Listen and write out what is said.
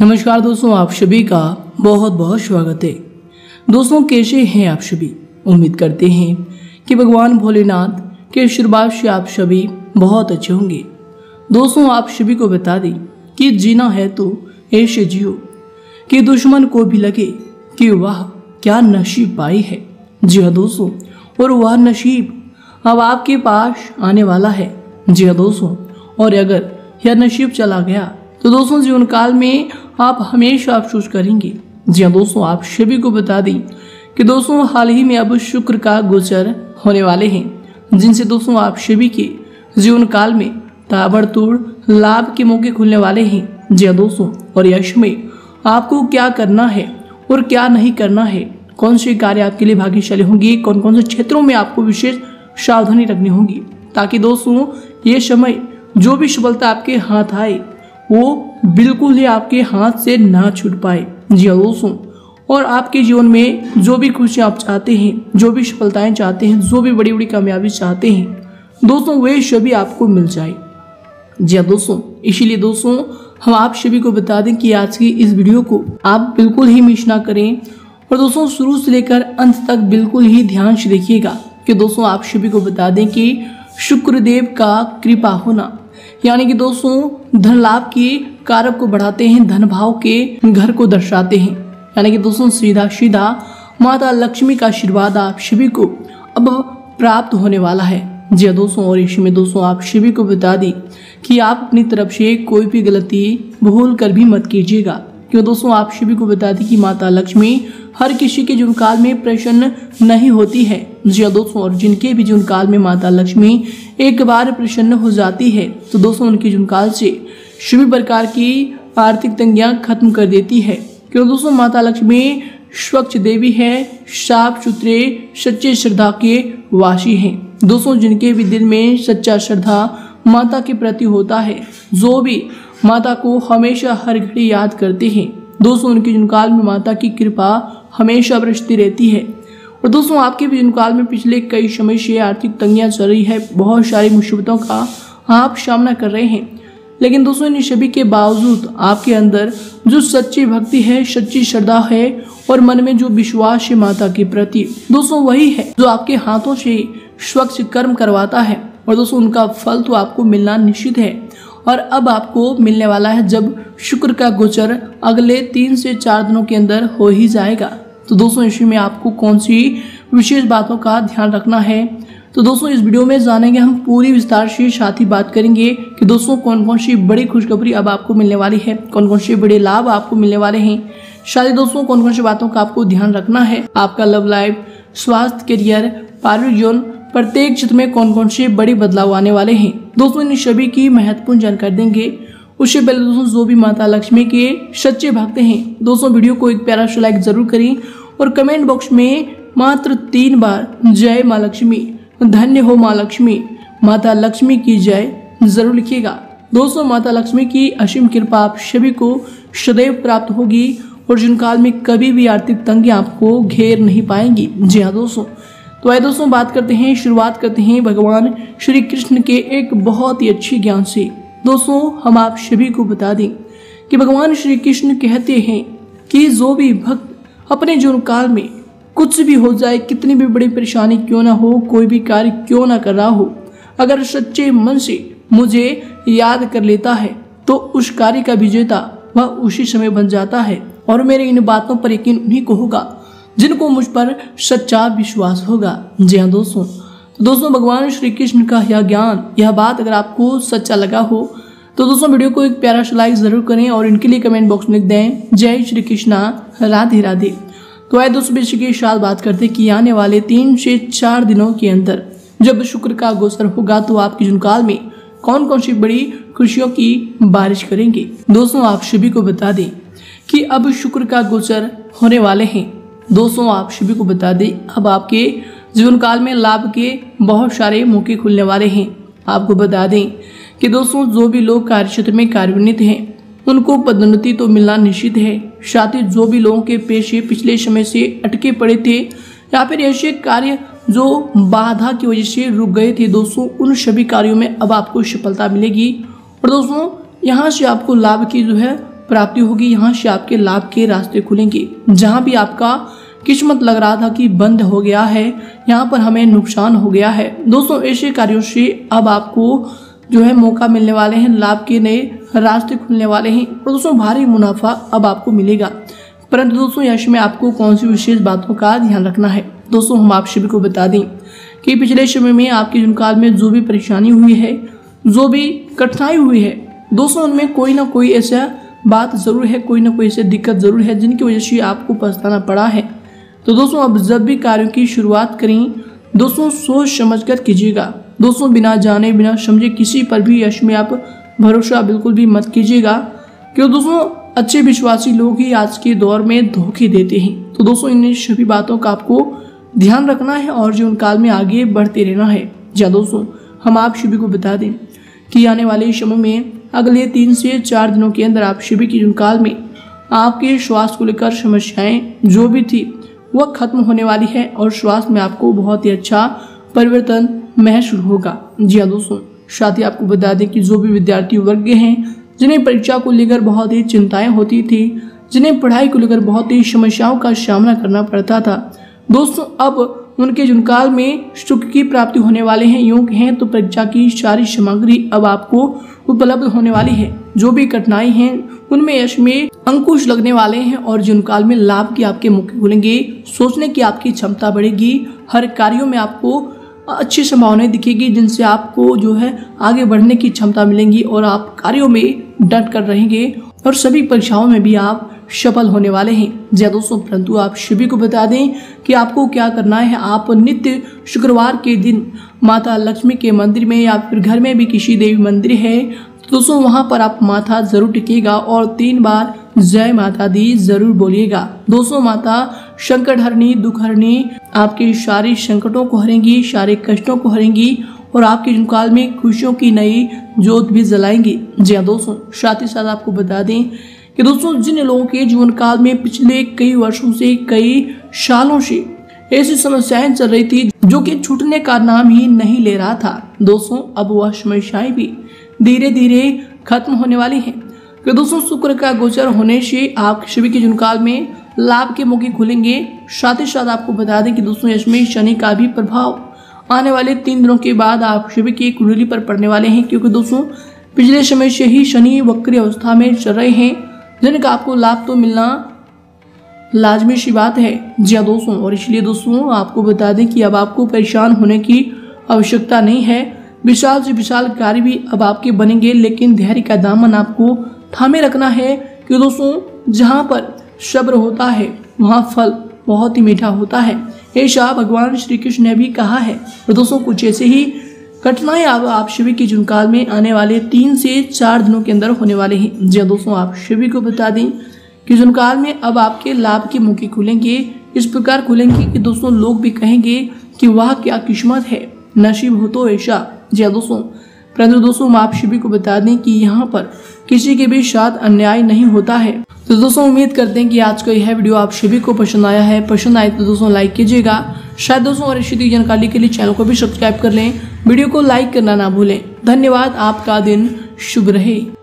नमस्कार दोस्तों, आप सभी का बहुत बहुत स्वागत है। दोस्तों, कैसे हैं आप सभी? उम्मीद करते हैं कि भगवान भोलेनाथ के आशीर्वाद से आप सभी बहुत अच्छे होंगे। दोस्तों, आप सभी को बता दें कि जीना है तो ऐसे जियो, कि दुश्मन को भी लगे कि वाह, क्या नसीब पाई है। जी हाँ दोस्तों, और वह नसीब अब आपके पास आने वाला है। जी हाँ दोस्तों, और अगर यह नसीब चला गया तो दोस्तों जीवन काल में आप हमेशा अफसोस करेंगे। जी हाँ दोस्तों, आप सभी को बता दें कि दोस्तों, हाल ही में अब शुक्र का गोचर होने वाले हैं। जिनसे दोस्तों, आप सभी के जीवन काल में ताबड़तोड़ लाभ के मौके खुलने वाले हैं। जी हाँ दोस्तों, और यश में आपको क्या करना है और क्या नहीं करना है? कौन से कार्य आपके लिए भाग्यशाली होंगे? कौन कौन से क्षेत्रों में आपको विशेष सावधानी रखनी होगी? ताकि दोस्तों, ये समय जो भी सफलता आपके हाथ आए, वो बिल्कुल ही आपके हाथ से ना छूट पाए। जी हाँ दोस्तों और आपके जीवन में जो भी खुशी आप चाहते हैं, जो भी सफलताएँ चाहते हैं, जो भी बड़ी बड़ी कामयाबी चाहते हैं, दोस्तों, वे सभी आपको मिल जाए। जी हाँ दोस्तों, इसीलिए दोस्तों, हम आप सभी को बता दें कि आज की इस वीडियो को आप बिल्कुल ही मिस ना करें। और दोस्तों, शुरू से लेकर अंत तक बिल्कुल ही ध्यान से देखिएगा कि दोस्तों, आप सभी को बता दें कि शुक्रदेव का कृपा होना। यानी कि दोस्तों धन लाभ के कारक को बढ़ाते हैं धन भाव के घर को दर्शाते हैं। यानी कि दोस्तों, सीधा सीधा माता लक्ष्मी का आशीर्वाद आप सभी को अब प्राप्त होने वाला है। जी हाँ दोस्तों, और इसी में दोस्तों, आप सभी को बता दी कि आप अपनी तरफ़ से कोई भी गलती भूल कर भी मत कीजिएगा। क्यों दोस्तों, आप सभी को बता दी कि माता लक्ष्मी हर किसी के जीवन काल में प्रसन्न नहीं होती है। जी हाँ दोस्तों, और जिनके भी जीवन काल में माता लक्ष्मी एक बार प्रसन्न हो जाती है तो दोस्तों, उनके जीवन काल से सभी प्रकार की आर्थिक तंगियाँ खत्म कर देती है। क्यों दोस्तों, माता लक्ष्मी स्वच्छ देवी है, साफ़ सुथरे, सच्चे श्रद्धा के वासी हैं। दोस्तों, जिनके भी दिल में सच्चा श्रद्धा माता के प्रति होता है, जो भी माता को हमेशा हर घड़ी याद करते हैं। दोस्तों, उनके जुनकाल में माता की कृपा हमेशा बरसती रहती है। और दोस्तों, आपके भी जुनकाल में पिछले कई समय से आर्थिक तंगियाँ चल रही है। बहुत सारी मुसीबतों का आप सामना कर रहे हैं। लेकिन दोस्तों, इन सभी के बावजूद आपके अंदर जो सच्ची भक्ति है, सच्ची श्रद्धा है और मन में जो विश्वास है माता के प्रति, दोस्तों, वही है जो आपके हाथों से स्वच्छ कर्म करवाता है। और दोस्तों, उनका फल तो आपको मिलना निश्चित है। और अब आपको मिलने वाला है जब शुक्र का गोचर अगले तीन से चार दिनों के अंदर हो ही जाएगा। तो दोस्तों, इस में आपको कौन सी विशेष बातों का ध्यान रखना है? तो दोस्तों, इस वीडियो में जानेंगे हम पूरी विस्तार से साथ ही बात करेंगे कि दोस्तों कौन कौन सी बड़ी खुशखबरी अब आपको मिलने वाली है कौन कौन से बड़े लाभ आपको मिलने वाले हैं। शादी दोस्तों कौन कौन सी बातों का आपको ध्यान रखना है? आपका लव लाइफ स्वास्थ्य करियर पारिवारिक जीवन प्रत्येक क्षेत्र में कौन कौन से बड़े बदलाव आने वाले हैं? दोस्तों इन सभी की महत्वपूर्ण जानकारी देंगे। उससे पहले दोस्तों, जो भी माता लक्ष्मी के सच्चे भक्त हैं, दोस्तों, वीडियो को एक प्यारा सा लाइक ज़रूर करें और कमेंट बॉक्स में मात्र तीन बार जय माँ लक्ष्मी, धन्य हो माँ लक्ष्मी, माता लक्ष्मी की जय ज़रूर लिखिएगा। दोस्तों, माता लक्ष्मी की असीम कृपा आप सभी को सदैव प्राप्त होगी और जिन काल में कभी भी आर्थिक तंगी आपको घेर नहीं पाएँगी। जी हाँ दोस्तों। तो आइए दोस्तों, बात करते हैं, शुरुआत करते हैं भगवान श्री कृष्ण के एक बहुत ही अच्छी ज्ञान से। दोस्तों, हम आप सभी को बता दें कि भगवान श्री कृष्ण कहते हैं कि जो भी भक्त अपने जीवन काल में कुछ भी हो जाए, कितनी भी बड़ी परेशानी क्यों ना हो, कोई भी कार्य क्यों ना कर रहा हो, अगर सच्चे मन से मुझे याद कर लेता है तो उस कार्य का विजेता वह उसी समय बन जाता है। और मेरे इन बातों पर यकीन उन्हीं को होगा जिनको मुझ पर सच्चा विश्वास होगा। जी हाँ दोस्तों तो दोस्तों, भगवान श्री कृष्ण का यह ज्ञान, यह बात अगर आपको सच्चा लगा हो तो दोस्तों, वीडियो को एक प्यारा सा लाइक ज़रूर करें और इनके लिए कमेंट बॉक्स में लिख दें, जय श्री कृष्णा राधे राधे। तो आए दोस्तों बेशी के साथ बात करते कि आने वाले तीन से चार दिनों के अंदर, जब शुक्र का गोचर होगा तो आपके जुनकाल में कौन कौन सी बड़ी खुशियों की बारिश करेंगे? दोस्तों, आप सभी को बता दें कि अब शुक्र का गोचर होने वाले हैं। दोस्तों, आप सभी को बता दें, अब आपके जीवन काल में लाभ के बहुत सारे मौके खुलने वाले हैं। आपको बता दें कि दोस्तों, जो भी लोग कार्य क्षेत्र में कार्यान्वित हैं, उनको पदोन्नति तो मिलना निश्चित है। साथ ही जो भी लोगों के पेशे पिछले समय से अटके पड़े थे, या फिर ऐसे कार्य जो बाधा की वजह से रुक गए थे, दोस्तों, उन सभी कार्यों में अब आपको सफलता मिलेगी। और दोस्तों, यहाँ से आपको लाभ की जो है प्राप्ति होगी। यहाँ से आपके लाभ के रास्ते खुलेंगे। जहाँ भी आपका किस्मत लग रहा था कि बंद हो गया है, यहाँ पर हमें नुकसान हो गया है। दोस्तों, ऐसे कार्यों से अब आपको जो है मौका मिलने वाले हैं, लाभ के नए रास्ते खुलने वाले हैं। और दोस्तों, भारी मुनाफा अब आपको मिलेगा। परंतु दोस्तों, यश में आपको कौन सी विशेष बातों का ध्यान रखना है? दोस्तों, हम आप सभी को बता दें कि पिछले समय में आपके जुनकाल में जो भी परेशानी हुई है, जो भी कठिनाई हुई है, दोस्तों, उनमें कोई ना कोई ऐसा बात ज़रूर है, कोई ना कोई ऐसी दिक्कत ज़रूर है जिनकी वजह से आपको पछताना पड़ा है। तो दोस्तों, अब जब भी कार्यों की शुरुआत करें, दोस्तों, सोच समझ कर कीजिएगा। दोस्तों, बिना जाने, बिना समझे किसी पर भी यश में आप भरोसा बिल्कुल भी मत कीजिएगा क्यों दोस्तों, अच्छे विश्वासी लोग ही आज के दौर में धोखे देते हैं। तो दोस्तों, इन सभी बातों का आपको ध्यान रखना है और जीवन काल में आगे बढ़ते रहना है। जा दोस्तों, हम आप सभी को बता दें कि आने वाले समय में अगले तीन से चार दिनों के अंदर आप सभी की जीवन काल में आपके स्वास्थ्य को लेकर समस्याएँ जो भी थी, वह खत्म होने वाली है और स्वास्थ्य में आपको बहुत ही अच्छा परिवर्तन महसूस होगा। जी हाँ दोस्तों, साथ ही आपको बता दें कि जो भी विद्यार्थी वर्ग हैं, जिन्हें परीक्षा को लेकर बहुत ही चिंताएँ होती थी, जिन्हें पढ़ाई को लेकर बहुत ही समस्याओं का सामना करना पड़ता था, दोस्तों, अब उनके जुनकाल में सुख की प्राप्ति होने वाले हैं योग हैं तो परीक्षा की सारी सामग्री अब आपको उपलब्ध होने वाली है। जो भी कठिनाई हैं, उनमें यश में अंकुश लगने वाले हैं और जुनकाल में लाभ की आपके मुख्य खुलेंगे। सोचने की आपकी क्षमता बढ़ेगी। हर कार्यों में आपको अच्छी संभावनाएँ दिखेगी, जिनसे आपको जो है आगे बढ़ने की क्षमता मिलेंगी और आप कार्यों में डट कर रहेंगे और सभी परीक्षाओं में भी आप सफल होने वाले हैं। जय दोस्तों, परंतु आप सभी को बता दें कि आपको क्या करना है। आप नित्य शुक्रवार के दिन माता लक्ष्मी के मंदिर में या फिर घर में भी किसी देवी मंदिर है तो दोस्तों, वहाँ पर आप माथा ज़रूर टिकेगा और तीन बार जय माता दी ज़रूर बोलिएगा। दोस्तों, माता संकट हरनी दुख हरनी आपके सारे संकटों को हरेंगी सारे कष्टों को हरेंगी और आपके जुकाल में खुशियों की नई जोत भी जलाएँगी। जी हाँ दोस्तों, साथ ही साथ आपको बता दें कि दोस्तों, जिन लोगों के जीवन काल में पिछले कई वर्षों से कई सालों से ऐसी समस्याएँ चल रही थी, जो कि छूटने का नाम ही नहीं ले रहा था। दोस्तों, अब वह समस्याएँ भी धीरे धीरे खत्म होने वाली हैं। कि दोस्तों, शुक्र का गोचर होने से आप सभी के जुनकाल में लाभ के मौके खुलेंगे। साथ ही साथ आपको बता दें कि दोस्तों, इसमें शनि का भी प्रभाव आने वाले तीन दिनों के बाद आप सभी की कुंडली पर पड़ने वाले हैं, क्योंकि दोस्तों, पिछले समय से ही शनि वक्री अवस्था में चल रहे हैं। जिनका आपको लाभ तो मिलना लाजमी सी बात है जी हाँ दोस्तों, और इसलिए, दोस्तों, आपको बता दें कि अब आपको परेशान होने की आवश्यकता नहीं है। विशाल से विशाल कार्य भी अब आपके बनेंगे, लेकिन धैर्य का दामन आपको थामे रखना है कि, दोस्तों, जहाँ पर शब्र होता है, वहाँ फल बहुत ही मीठा होता है। ऐसा भगवान श्री कृष्ण ने भी कहा है। तो दोस्तों, कुछ ऐसे ही कठिनाई अब आप शिविर के जुनकाल में आने वाले तीन से चार दिनों के अंदर होने वाले हैं। जी हाँ दोस्तों, आप शिविर को बता दें कि जुनकाल में अब आपके लाभ के मौके खुलेंगे। इस प्रकार खुलेंगे कि दोस्तों, लोग भी कहेंगे कि वह, क्या किस्मत है। नसीब हो तो ऐसा। जी हाँ दोस्तों, परंतु दोस्तों आप सभी को बता दें कि यहाँ पर किसी के भी साथ अन्याय नहीं होता है। तो दोस्तों, उम्मीद करते हैं कि आज का यह वीडियो आप सभी को पसंद आया है। पसंद आए तो दोस्तों, लाइक कीजिएगा। शायद दोस्तों, और इसी जानकारी के लिए चैनल को भी सब्सक्राइब कर लें। वीडियो को लाइक करना ना भूलें। धन्यवाद। आपका दिन शुभ रहे।